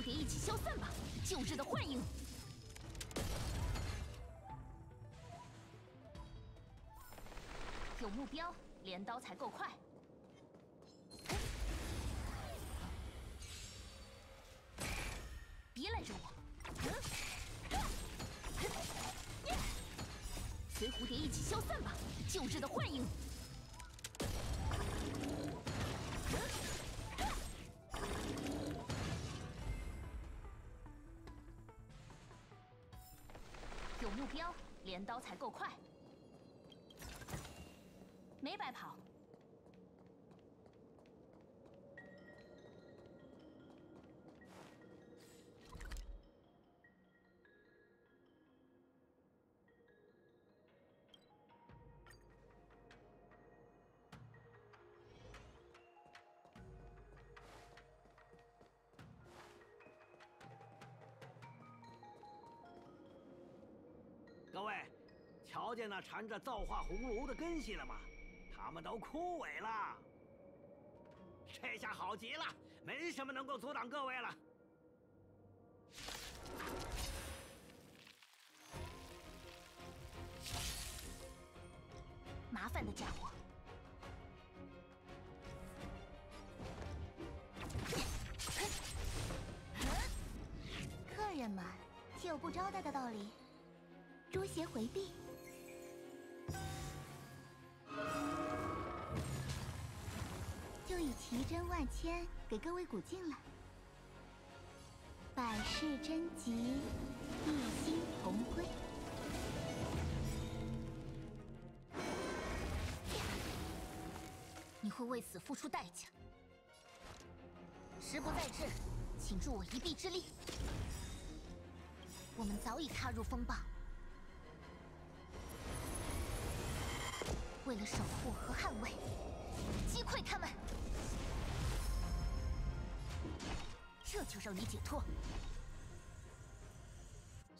蝴蝶一起消散吧，旧日的幻影。有目标，镰刀才够快。别拦着我！随蝴蝶一起消散吧，旧日的幻影。目标，镰刀才够快。没白跑。瞧见那缠着造化红炉的根系了吗？它们都枯萎了。这下好极了，没什么能够阻挡各位了。麻烦的家伙。客人们，岂有不招待的道理？朱邪回避，奇珍万千给各位鼓劲了。百世珍集，一心同归。你会为此付出代价。时不再至，请助我一臂之力。我们早已踏入风暴，为了守护和捍卫，击溃他们，这就让你解脱。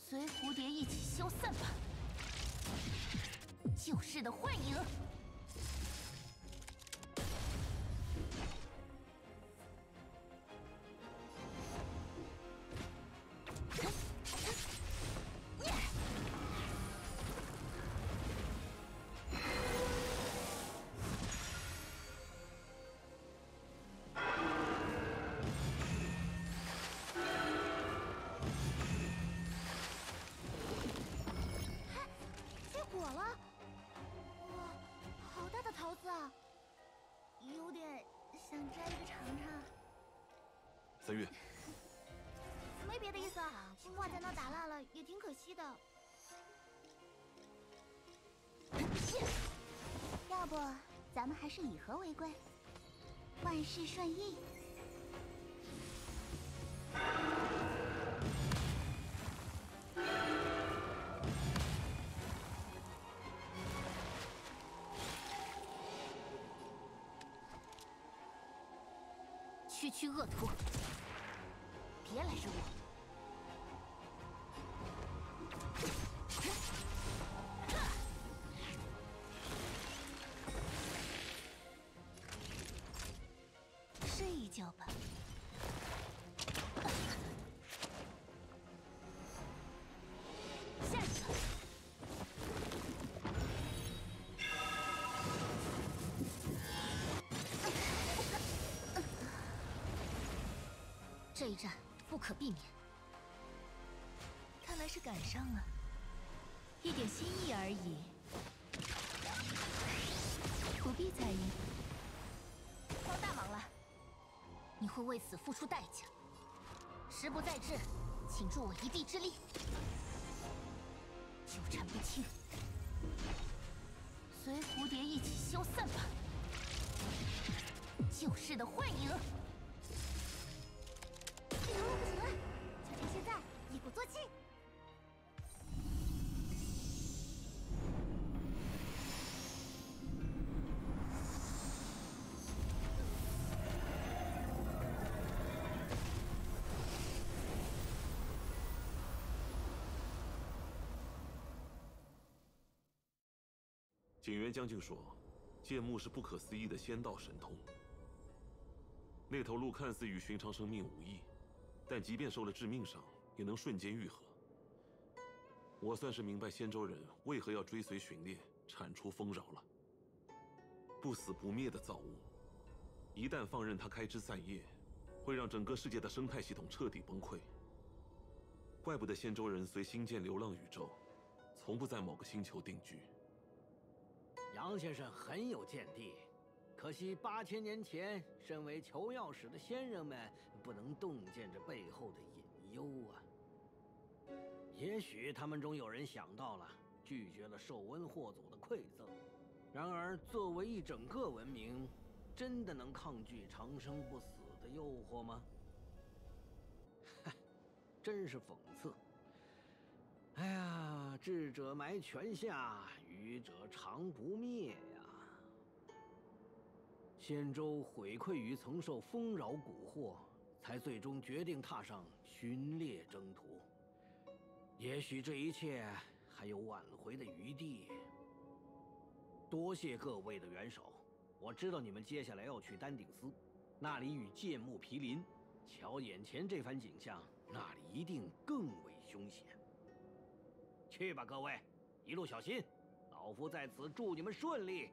随蝴蝶一起消散吧，旧世的幻影。意思啊，挂在那打烂了也挺可惜的。要不咱们还是以和为贵，万事顺意。区区恶徒，别来惹我！一战不可避免，看来是赶上了，一点心意而已，不必在意。帮大忙了，你会为此付出代价。时不再至，请助我一臂之力。纠缠不清，随蝴蝶一起消散吧，旧世的幻影。景元将军说，剑木是不可思议的仙道神通。那头鹿看似与寻常生命无异，但即便受了致命伤，也能瞬间愈合。我算是明白仙州人为何要追随寻猎，铲除丰饶了。不死不灭的造物，一旦放任它开枝散叶，会让整个世界的生态系统彻底崩溃。怪不得仙州人随星舰流浪宇宙，从不在某个星球定居。杨先生很有见地，可惜八千年前，身为求药使的先人们不能洞见这背后的隐忧啊。也许他们中有人想到了，拒绝了寿温霍祖的馈赠。然而，作为一整个文明，真的能抗拒长生不死的诱惑吗？真是讽刺！哎呀，智者埋泉下，愚者长不灭呀！仙舟悔愧于曾受丰饶蛊惑，才最终决定踏上寻猎征途。也许这一切还有挽回的余地。多谢各位的援手，我知道你们接下来要去丹顶司，那里与剑木毗邻。瞧眼前这番景象，那里一定更为凶险。去吧，各位，一路小心。老夫在此祝你们顺利。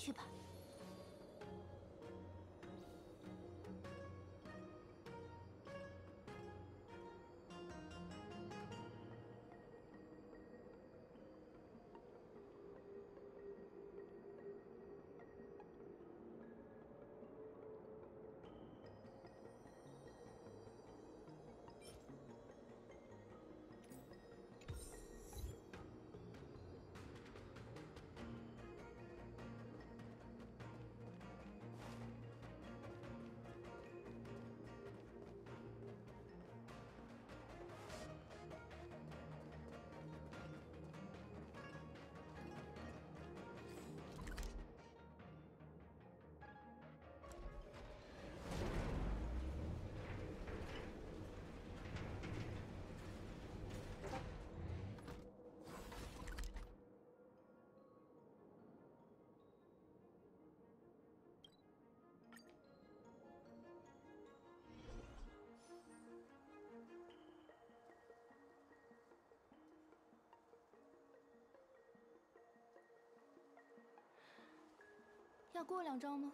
去吧。要过两招吗？